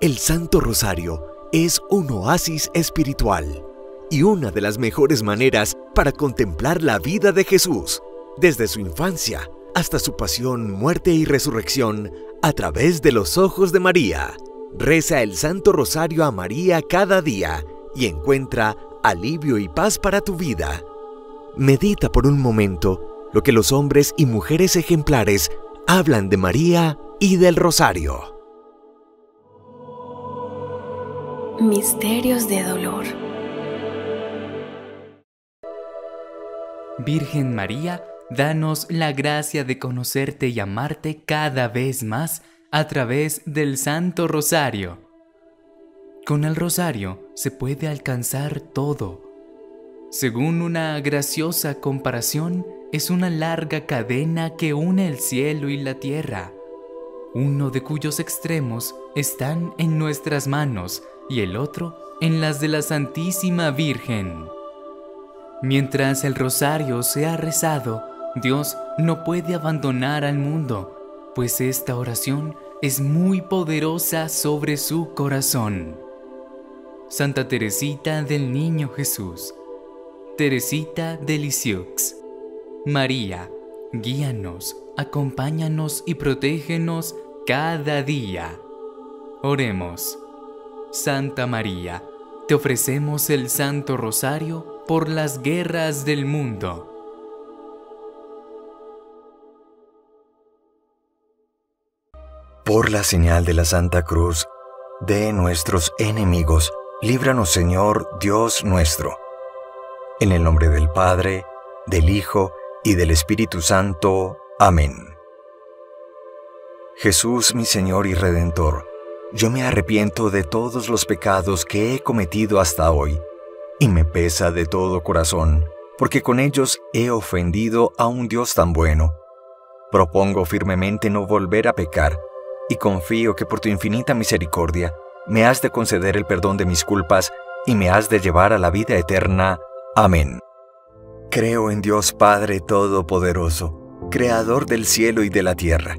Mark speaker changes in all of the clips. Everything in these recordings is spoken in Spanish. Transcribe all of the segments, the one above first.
Speaker 1: El Santo Rosario es un oasis espiritual y una de las mejores maneras para contemplar la vida de Jesús, desde su infancia hasta su pasión, muerte y resurrección, a través de los ojos de María. Reza el Santo Rosario a María cada día y encuentra alivio y paz para tu vida. Medita por un momento lo que los hombres y mujeres ejemplares hablan de María y del Rosario.
Speaker 2: Misterios de dolor.
Speaker 3: Virgen María, danos la gracia de conocerte y amarte cada vez más a través del Santo Rosario. Con el Rosario se puede alcanzar todo. Según una graciosa comparación, es una larga cadena que une el cielo y la tierra, uno de cuyos extremos están en nuestras manos y el otro en las de la Santísima Virgen. Mientras el rosario sea rezado, Dios no puede abandonar al mundo, pues esta oración es muy poderosa sobre su corazón. Santa Teresita del Niño Jesús, Teresita de Lisieux, María, guíanos, acompáñanos y protégenos cada día. Oremos. Santa María, te ofrecemos el Santo Rosario por las guerras del mundo.
Speaker 1: Por la señal de la Santa Cruz, de nuestros enemigos, líbranos Señor Dios nuestro. En el nombre del Padre, del Hijo y del Espíritu Santo. Amén. Jesús mi Señor y Redentor, yo me arrepiento de todos los pecados que he cometido hasta hoy, y me pesa de todo corazón, porque con ellos he ofendido a un Dios tan bueno. Propongo firmemente no volver a pecar, y confío que por tu infinita misericordia me has de conceder el perdón de mis culpas y me has de llevar a la vida eterna. Amén. Creo en Dios Padre Todopoderoso, Creador del cielo y de la tierra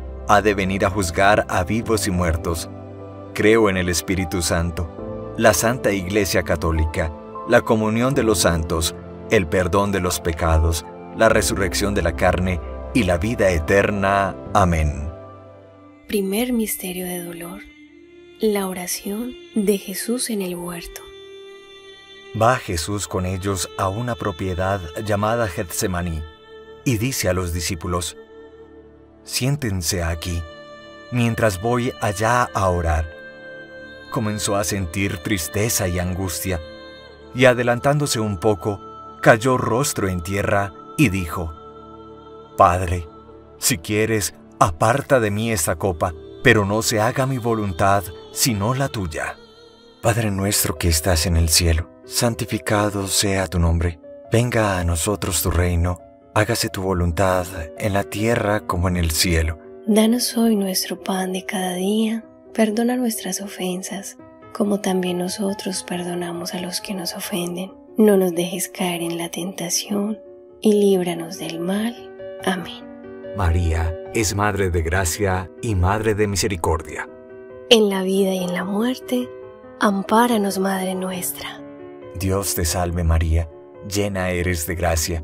Speaker 1: ha de venir a juzgar a vivos y muertos. Creo en el Espíritu Santo, la Santa Iglesia Católica, la comunión de los santos, el perdón de los pecados, la resurrección de la carne y la vida eterna. Amén.
Speaker 2: Primer misterio de dolor. La oración de Jesús en el huerto.
Speaker 1: Va Jesús con ellos a una propiedad llamada Getsemaní y dice a los discípulos, siéntense aquí, mientras voy allá a orar. Comenzó a sentir tristeza y angustia, y adelantándose un poco, cayó rostro en tierra y dijo, Padre, si quieres, aparta de mí esta copa, pero no se haga mi voluntad, sino la tuya. Padre nuestro que estás en el cielo, santificado sea tu nombre, venga a nosotros tu reino hágase tu voluntad en la tierra como en el cielo.
Speaker 2: Danos hoy nuestro pan de cada día, perdona nuestras ofensas, como también nosotros perdonamos a los que nos ofenden. No nos dejes caer en la tentación y líbranos del mal. Amén.
Speaker 1: María es Madre de Gracia y Madre de Misericordia.
Speaker 2: En la vida y en la muerte, ampáranos, Madre nuestra.
Speaker 1: Dios te salve María, llena eres de gracia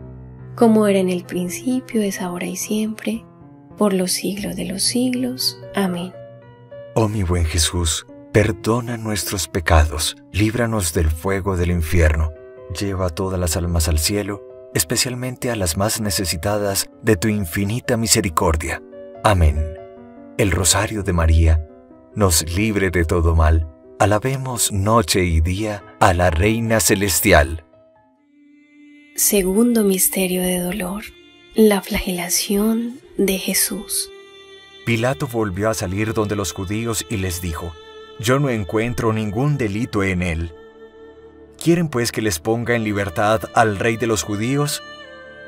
Speaker 2: Como era en el principio, es ahora y siempre, por los siglos de los siglos. Amén.
Speaker 1: Oh mi buen Jesús, perdona nuestros pecados, líbranos del fuego del infierno, lleva a todas las almas al cielo, especialmente a las más necesitadas de tu infinita misericordia. Amén. El Rosario de María nos libre de todo mal. Alabemos noche y día a la Reina Celestial.
Speaker 2: Segundo misterio de dolor, la flagelación de Jesús.
Speaker 1: Pilato volvió a salir donde los judíos y les dijo, Yo no encuentro ningún delito en él. ¿Quieren pues que les ponga en libertad al rey de los judíos?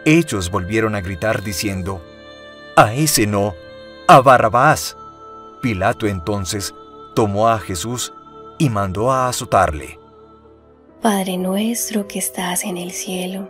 Speaker 1: Ellos volvieron a gritar diciendo, A ese no, a Barrabás. Pilato entonces tomó a Jesús y mandó a azotarle.
Speaker 2: Padre nuestro que estás en el cielo,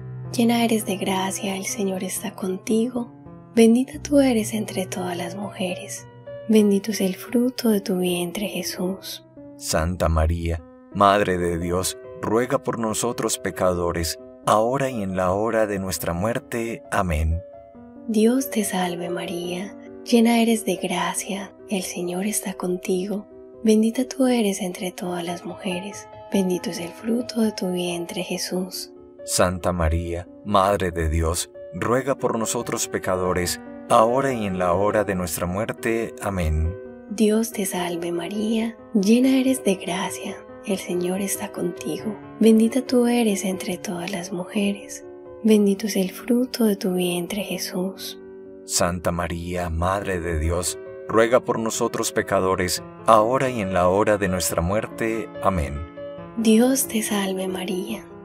Speaker 2: llena eres de gracia, el Señor está contigo, bendita tú eres entre todas las mujeres, bendito es el fruto de tu vientre Jesús.
Speaker 1: Santa María, Madre de Dios, ruega por nosotros pecadores, ahora y en la hora de nuestra muerte. Amén.
Speaker 2: Dios te salve María, llena eres de gracia, el Señor está contigo Bendita tú eres entre todas las mujeres, bendito es el fruto de tu vientre Jesús.
Speaker 1: Santa María, Madre de Dios, ruega por nosotros pecadores, ahora y en la hora de nuestra muerte. Amén.
Speaker 2: Dios te salve María, llena eres de gracia, el Señor está contigo. Bendita tú eres entre todas las mujeres, bendito es el fruto de tu vientre Jesús.
Speaker 1: Santa María, Madre de Dios, ruega por nosotros pecadores, ahora y en la hora de nuestra muerte. Amén.
Speaker 2: Dios te salve María,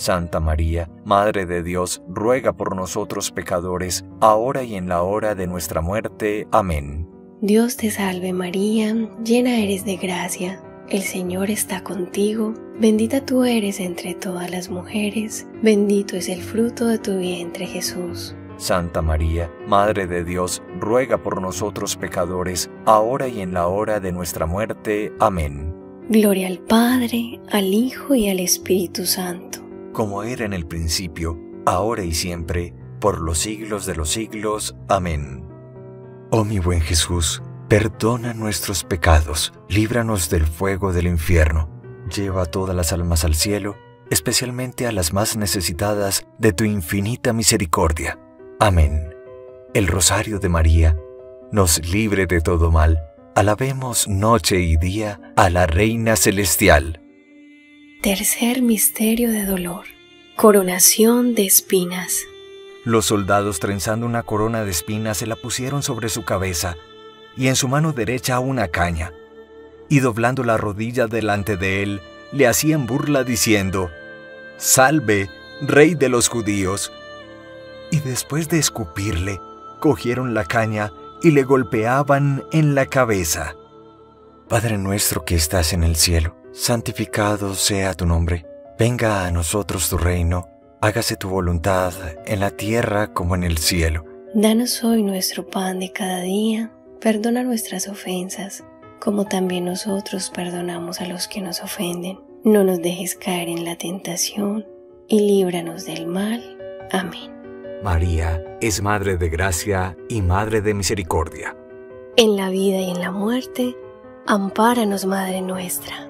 Speaker 1: Santa María, Madre de Dios, ruega por nosotros pecadores, ahora y en la hora de nuestra muerte. Amén.
Speaker 2: Dios te salve María, llena eres de gracia, el Señor está contigo, bendita tú eres entre todas las mujeres, bendito es el fruto de tu vientre Jesús.
Speaker 1: Santa María, Madre de Dios, ruega por nosotros pecadores, ahora y en la hora de nuestra muerte. Amén.
Speaker 2: Gloria al Padre, al Hijo y al Espíritu Santo.
Speaker 1: Como era en el principio, ahora y siempre, por los siglos de los siglos. Amén. Oh mi buen Jesús, perdona nuestros pecados, líbranos del fuego del infierno, lleva a todas las almas al cielo, especialmente a las más necesitadas de tu infinita misericordia Amén. El rosario de María nos libre de todo mal. Alabemos noche y día a la Reina Celestial.
Speaker 2: Tercer misterio de dolor. Coronación de espinas.
Speaker 1: Los soldados trenzando una corona de espinas se la pusieron sobre su cabeza y en su mano derecha una caña. Y doblando la rodilla delante de él, le hacían burla diciendo, Salve, Rey de los judíos y después de escupirle, cogieron la caña y le golpeaban en la cabeza. Padre nuestro que estás en el cielo, santificado sea tu nombre, venga a nosotros tu reino, hágase tu voluntad en la tierra como en el cielo.
Speaker 2: Danos hoy nuestro pan de cada día, perdona nuestras ofensas, como también nosotros perdonamos a los que nos ofenden. No nos dejes caer en la tentación, y líbranos del mal. Amén.
Speaker 1: María es Madre de Gracia y Madre de Misericordia.
Speaker 2: En la vida y en la muerte, ampáranos, Madre nuestra.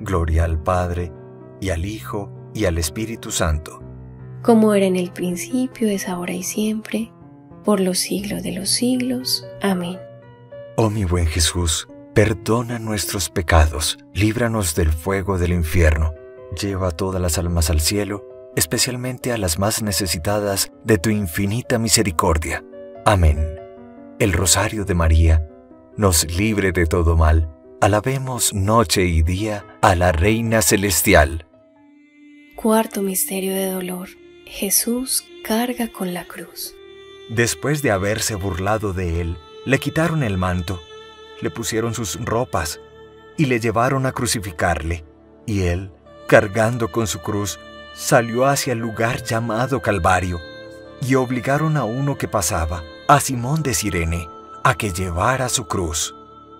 Speaker 1: Gloria al Padre, y al Hijo, y al Espíritu Santo.
Speaker 2: Como era en el principio, es ahora y siempre, por los siglos de los siglos. Amén.
Speaker 1: Oh mi buen Jesús, Perdona nuestros pecados, líbranos del fuego del infierno, lleva todas las almas al cielo, especialmente a las más necesitadas de tu infinita misericordia. Amén. El rosario de María nos libre de todo mal. Alabemos noche y día a la Reina Celestial.
Speaker 2: Cuarto Misterio de Dolor. Jesús carga con la cruz.
Speaker 1: Después de haberse burlado de él, le quitaron el manto le pusieron sus ropas y le llevaron a crucificarle. Y él, cargando con su cruz, salió hacia el lugar llamado Calvario, y obligaron a uno que pasaba, a Simón de Sirene, a que llevara su cruz.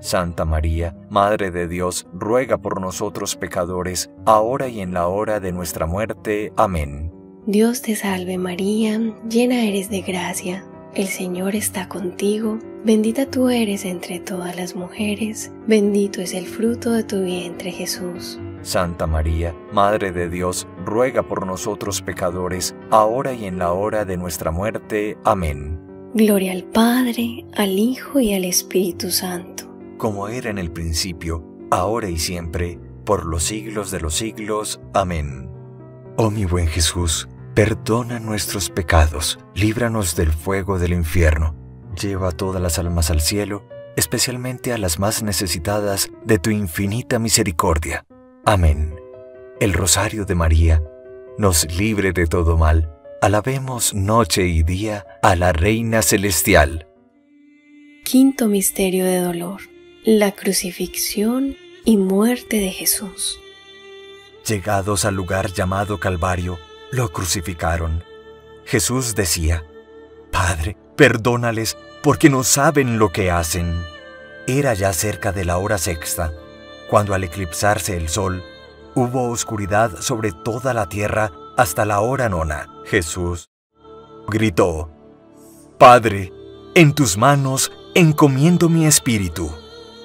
Speaker 1: Santa María, Madre de Dios, ruega por nosotros pecadores, ahora y en la hora de nuestra muerte. Amén.
Speaker 2: Dios te salve María, llena eres de gracia, el Señor está contigo, bendita tú eres entre todas las mujeres, bendito es el fruto de tu vientre Jesús.
Speaker 1: Santa María, Madre de Dios, ruega por nosotros pecadores, ahora y en la hora de nuestra muerte. Amén.
Speaker 2: Gloria al Padre, al Hijo y al Espíritu Santo.
Speaker 1: Como era en el principio, ahora y siempre, por los siglos de los siglos. Amén. Oh mi buen Jesús, Perdona nuestros pecados, líbranos del fuego del infierno, lleva a todas las almas al cielo, especialmente a las más necesitadas de tu infinita misericordia. Amén. El rosario de María nos libre de todo mal. Alabemos noche y día a la Reina Celestial.
Speaker 2: Quinto Misterio de Dolor. La crucifixión y muerte de Jesús.
Speaker 1: Llegados al lugar llamado Calvario, lo crucificaron. Jesús decía, Padre, perdónales porque no saben lo que hacen. Era ya cerca de la hora sexta, cuando al eclipsarse el sol, hubo oscuridad sobre toda la tierra hasta la hora nona. Jesús gritó, Padre, en tus manos encomiendo mi espíritu.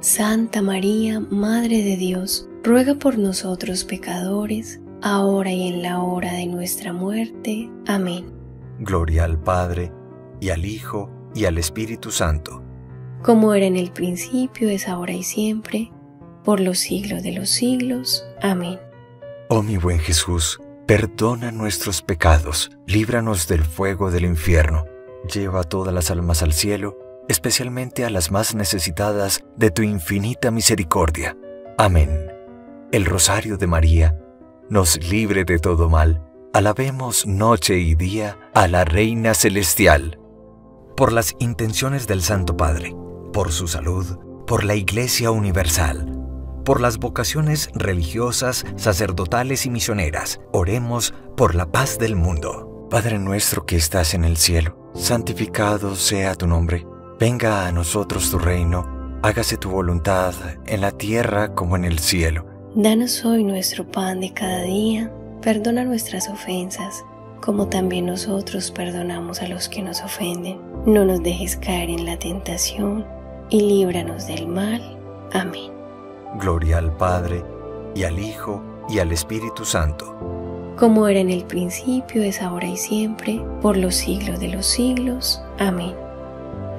Speaker 2: Santa María, Madre de Dios, ruega por nosotros pecadores, ahora y en la hora de nuestra muerte. Amén.
Speaker 1: Gloria al Padre, y al Hijo, y al Espíritu Santo.
Speaker 2: Como era en el principio, es ahora y siempre, por los siglos de los siglos. Amén.
Speaker 1: Oh mi buen Jesús, perdona nuestros pecados, líbranos del fuego del infierno, lleva todas las almas al cielo, especialmente a las más necesitadas de tu infinita misericordia. Amén. El rosario de María nos libre de todo mal. Alabemos noche y día a la Reina Celestial. Por las intenciones del Santo Padre, por su salud, por la Iglesia Universal, por las vocaciones religiosas, sacerdotales y misioneras, oremos por la paz del mundo. Padre nuestro que estás en el cielo, santificado sea tu nombre. Venga a nosotros tu reino, hágase tu voluntad en la tierra como en el cielo.
Speaker 2: Danos hoy nuestro pan de cada día, perdona nuestras ofensas, como también nosotros perdonamos a los que nos ofenden. No nos dejes caer en la tentación y líbranos del mal. Amén.
Speaker 1: Gloria al Padre, y al Hijo, y al Espíritu Santo.
Speaker 2: Como era en el principio, es ahora y siempre, por los siglos de los siglos. Amén.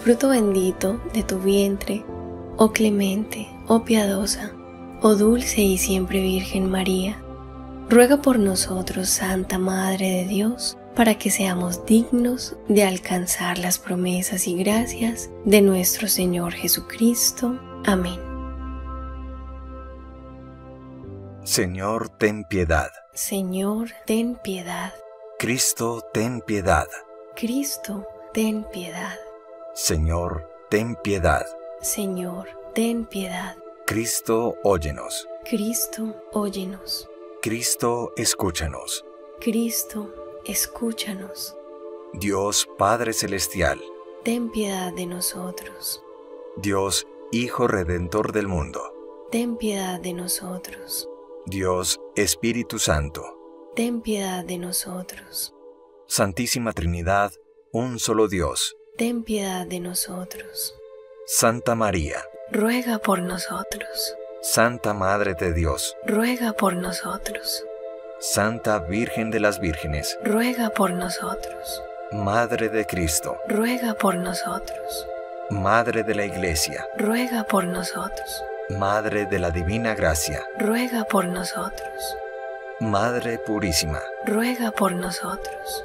Speaker 2: fruto bendito de tu vientre, oh clemente, oh piadosa Oh dulce y siempre Virgen María, ruega por nosotros, Santa Madre de Dios, para que seamos dignos de alcanzar las promesas y gracias de nuestro Señor Jesucristo. Amén.
Speaker 1: Señor, ten piedad.
Speaker 2: Señor, ten piedad.
Speaker 1: Cristo, ten piedad.
Speaker 2: Cristo, ten piedad.
Speaker 1: Señor, ten piedad.
Speaker 2: Señor, ten piedad.
Speaker 1: Cristo, óyenos.
Speaker 2: Cristo, óyenos.
Speaker 1: Cristo, escúchanos.
Speaker 2: Cristo, escúchanos.
Speaker 1: Dios Padre Celestial,
Speaker 2: ten piedad de nosotros.
Speaker 1: Dios Hijo Redentor del mundo,
Speaker 2: ten piedad de nosotros.
Speaker 1: Dios Espíritu Santo,
Speaker 2: ten piedad de nosotros.
Speaker 1: Santísima Trinidad, un solo Dios,
Speaker 2: ten piedad de nosotros.
Speaker 1: Santa María,
Speaker 2: ruega por nosotros.
Speaker 1: Santa Madre de Dios,
Speaker 2: ruega por nosotros.
Speaker 1: Santa Virgen de las Vírgenes,
Speaker 2: ruega por nosotros.
Speaker 1: Madre de Cristo,
Speaker 2: ruega por nosotros.
Speaker 1: Madre de la Iglesia,
Speaker 2: ruega por nosotros.
Speaker 1: Madre de la Divina Gracia,
Speaker 2: ruega por nosotros.
Speaker 1: Madre Purísima,
Speaker 2: ruega por nosotros.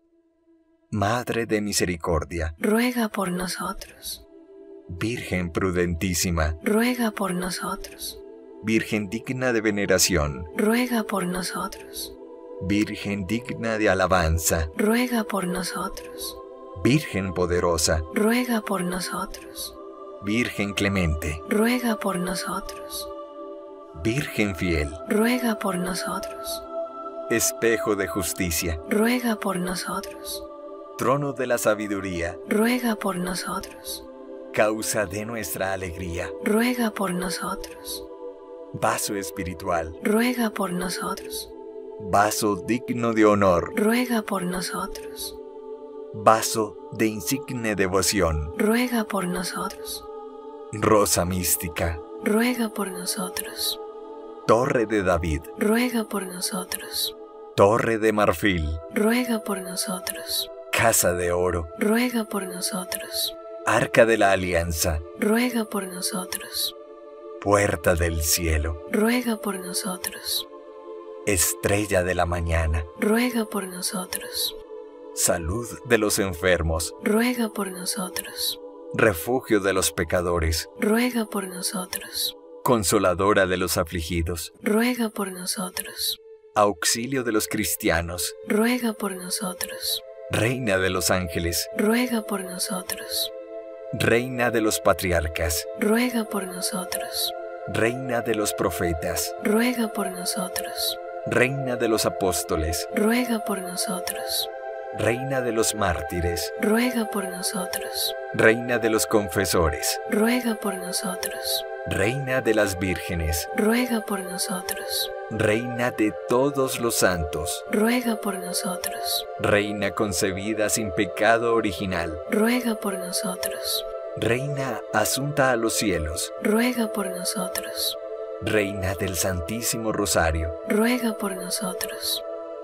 Speaker 1: Madre de Misericordia,
Speaker 2: ruega por nosotros.
Speaker 1: Virgen prudentísima,
Speaker 2: ruega por nosotros.
Speaker 1: Virgen digna de veneración,
Speaker 2: ruega por nosotros.
Speaker 1: Virgen digna de alabanza,
Speaker 2: ruega por nosotros.
Speaker 1: Virgen poderosa,
Speaker 2: ruega por nosotros.
Speaker 1: Virgen clemente,
Speaker 2: ruega por nosotros.
Speaker 1: Virgen fiel,
Speaker 2: ruega por nosotros.
Speaker 1: Espejo de justicia,
Speaker 2: ruega por nosotros.
Speaker 1: Trono de la sabiduría,
Speaker 2: ruega por nosotros.
Speaker 1: Causa de nuestra alegría,
Speaker 2: ruega por nosotros.
Speaker 1: Vaso espiritual,
Speaker 2: ruega por nosotros.
Speaker 1: Vaso digno de honor,
Speaker 2: ruega por nosotros.
Speaker 1: Vaso de insigne devoción,
Speaker 2: ruega por nosotros.
Speaker 1: Rosa mística,
Speaker 2: ruega por nosotros.
Speaker 1: Torre de David,
Speaker 2: ruega por nosotros.
Speaker 1: Torre de marfil,
Speaker 2: ruega por nosotros.
Speaker 1: Casa de oro,
Speaker 2: ruega por nosotros.
Speaker 1: Arca de la Alianza,
Speaker 2: ruega por nosotros.
Speaker 1: Puerta del cielo,
Speaker 2: ruega por nosotros.
Speaker 1: Estrella de la mañana,
Speaker 2: ruega por nosotros.
Speaker 1: Salud de los enfermos,
Speaker 2: ruega por nosotros.
Speaker 1: Refugio de los pecadores,
Speaker 2: ruega por nosotros.
Speaker 1: Consoladora de los afligidos,
Speaker 2: ruega por nosotros.
Speaker 1: Auxilio de los cristianos,
Speaker 2: ruega por nosotros.
Speaker 1: Reina de los ángeles,
Speaker 2: ruega por nosotros.
Speaker 1: Reina de los patriarcas,
Speaker 2: ruega por nosotros.
Speaker 1: Reina de los profetas,
Speaker 2: ruega por nosotros.
Speaker 1: Reina de los apóstoles,
Speaker 2: ruega por nosotros.
Speaker 1: Reina de los mártires,
Speaker 2: ruega por nosotros.
Speaker 1: Reina de los confesores,
Speaker 2: ruega por nosotros.
Speaker 1: Reina de las vírgenes,
Speaker 2: ruega por nosotros.
Speaker 1: Reina de todos los santos,
Speaker 2: ruega por nosotros.
Speaker 1: Reina concebida sin pecado original,
Speaker 2: ruega por nosotros.
Speaker 1: Reina asunta a los cielos,
Speaker 2: ruega por nosotros.
Speaker 1: Reina del Santísimo Rosario,
Speaker 2: ruega por nosotros.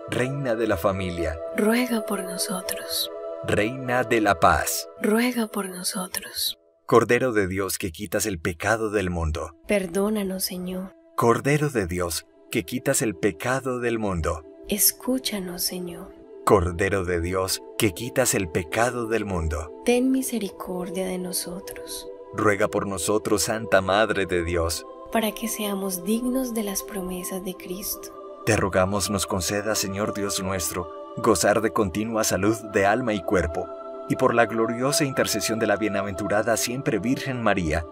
Speaker 1: Reina de la familia,
Speaker 2: ruega por nosotros.
Speaker 1: Reina de la paz,
Speaker 2: ruega por nosotros.
Speaker 1: Cordero de Dios que quitas el pecado del mundo,
Speaker 2: perdónanos Señor.
Speaker 1: Cordero de Dios que quitas el pecado del mundo,
Speaker 2: escúchanos Señor.
Speaker 1: Cordero de Dios que quitas el pecado del mundo,
Speaker 2: ten misericordia de nosotros.
Speaker 1: Ruega por nosotros, Santa Madre de Dios,
Speaker 2: para que seamos dignos de las promesas de Cristo.
Speaker 1: Te rogamos nos conceda, Señor Dios nuestro, gozar de continua salud de alma y cuerpo, y por la gloriosa intercesión de la bienaventurada siempre Virgen María,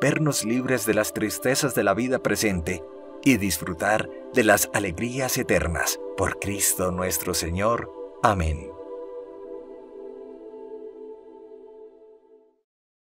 Speaker 1: vernos libres de las tristezas de la vida presente y disfrutar de las alegrías eternas. Por Cristo nuestro Señor. Amén.